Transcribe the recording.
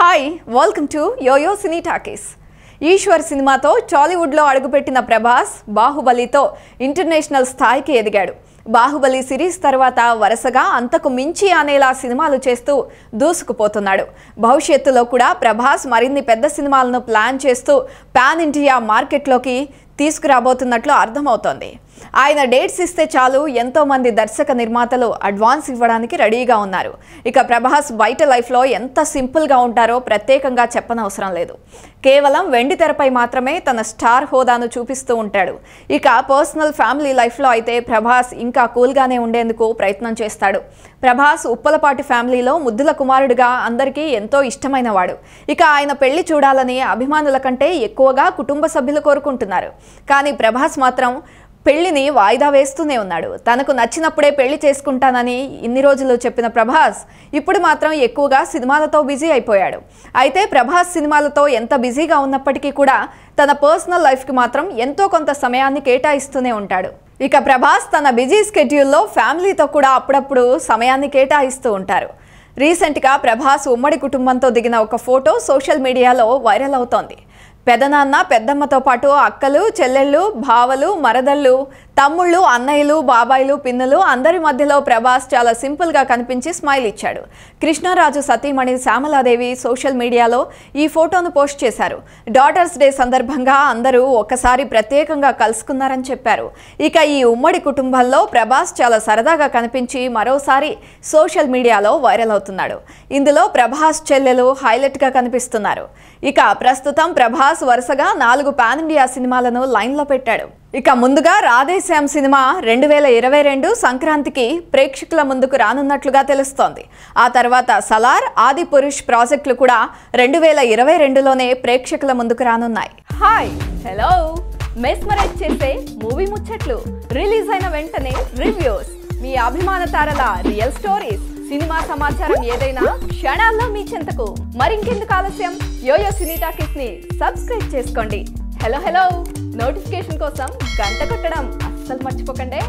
Hi welcome to YoYo Cine Talkies Eeshwar సినిమాతో టాలీవుడ్లో అడుగుపెట్టిన ప్రభాస్ బాహుబలితో ఇంటర్నేషనల్ స్థాయికి ఎదిగాడు. బాహుబలి సిరీస్ తర్వాత వరుసగా అంతకు మించి అనేలా సినిమాలు చేస్తూ దూసుకుపోతున్నాడు. భవిష్యత్తులో కూడా ప్రభాస్ మరిన్ని పెద్ద సినిమాలను ప్లాన్ చేస్తూ పాన్ ఇండియా మార్కెట్లోకి తీసుకురాబోతున్నట్లు అర్థమవుతోంది. ఆయన డేట్స్ ఇస్తే చాలు ఎంతోమంది దర్శక నిర్మాతలు అడ్వాన్స్ ఇవ్వడానికి రెడీగా ఉన్నారు. ఇక ప్రభాస్ బయట లైఫ్లో ఎంత సింపుల్గా ఉంటారో ప్రత్యేకంగా చెప్పనవసరం లేదు. కేవలం వెండి తెరపై మాత్రమే తన స్టార్ హోదాను చూపిస్తూ ఉంటాడు. ఇక పర్సనల్ ఫ్యామిలీ లైఫ్లో అయితే ప్రభాస్ ఇంకా కూల్గానే ఉండేందుకు ప్రయత్నం చేస్తాడు. ప్రభాస్ ఉప్పలపాటి ఫ్యామిలీలో ముద్దుల కుమారుడిగా అందరికీ ఎంతో ఇష్టమైన వాడు ఇక ఆయన పెళ్ళి చూడాలని అభిమానుల కంటే ఎక్కువగా కుటుంబ సభ్యులు కోరుకుంటున్నారు. కానీ ప్రభాస్ మాత్రం పెళ్ళిని వాయిదా వేస్తూనే ఉన్నాడు. తనకు నచ్చినప్పుడే పెళ్ళి చేసుకుంటానని ఇన్ని రోజులు చెప్పిన ప్రభాస్ ఇప్పుడు మాత్రం ఎక్కువగా సినిమాలతో బిజీ అయిపోయాడు. అయితే ప్రభాస్ సినిమాలతో ఎంత బిజీగా ఉన్నప్పటికీ కూడా తన పర్సనల్ లైఫ్కి మాత్రం ఎంతో కొంత సమయాన్ని కేటాయిస్తూనే ఉంటాడు. ఇక ప్రభాస్ తన బిజీ స్కెడ్యూల్లో ఫ్యామిలీతో కూడా అప్పుడప్పుడు సమయాన్ని కేటాయిస్తూ ఉంటారు. రీసెంట్గా ప్రభాస్ ఉమ్మడి కుటుంబంతో దిగిన ఒక ఫోటో సోషల్ మీడియాలో వైరల్ అవుతోంది. పెదనాన్న పెద్దమ్మతో పాటు అక్కలు చెల్లెళ్ళు బావలు మరదళ్ళు తమ్ముళ్ళు అన్నయ్యలు బాబాయిలు పిన్నులు అందరి మధ్యలో ప్రభాస్ చాలా సింపుల్గా కనిపించి స్మైల్ ఇచ్చాడు. కృష్ణరాజు సతీమణి శ్యామలాదేవి సోషల్ మీడియాలో ఈ ఫోటోను పోస్ట్ చేశారు. డాటర్స్ డే సందర్భంగా అందరూ ఒక్కసారి ప్రత్యేకంగా కలుసుకున్నారని చెప్పారు. ఇక ఈ ఉమ్మడి కుటుంబంలో ప్రభాస్ చాలా సరదాగా కనిపించి మరోసారి సోషల్ మీడియాలో వైరల్ అవుతున్నాడు. ఇందులో ప్రభాస్ చెల్లెలు హైలైట్గా కనిపిస్తున్నారు. ఇక ప్రస్తుతం ప్రభాస్ వరుసగా నాలుగు పాన్ ఇండియా సినిమాలను లైన్లో పెట్టాడు. ఇక ముందుగా రాధేశ్యామ్ సినిమా రెండు వేల ఇరవై రెండు సంక్రాంతికి ప్రేక్షకుల ముందుకు రానున్నట్లుగా తెలుస్తోంది. ఆ తర్వాత సలార్ ఆది పురుష్ ప్రాజెక్టులు కూడా రెండు వేల ఇరవై రెండులోనే ప్రేక్షకుల ముందుకు రానున్నాయి. హాయ్ హలో మెస్మరైజ్ చేసే మూవీ ముచ్చట్లు రిలీజ్ అయిన వెంటనే రివ్యూస్. మీ అభిమాన తారల రియల్ స్టోరీస్ సినిమా సమాచారం ఏదైనా క్షణాల్లో మీ చెంతకు మరింకెందుకు ఆలస్యం? యోయో సినీ టాకీస్ని సబ్స్క్రైబ్ చేసుకోండి. Hello hello. నోటిఫికేషన్ కోసం గంట కొట్టడం అస్సలు మర్చిపోకండి.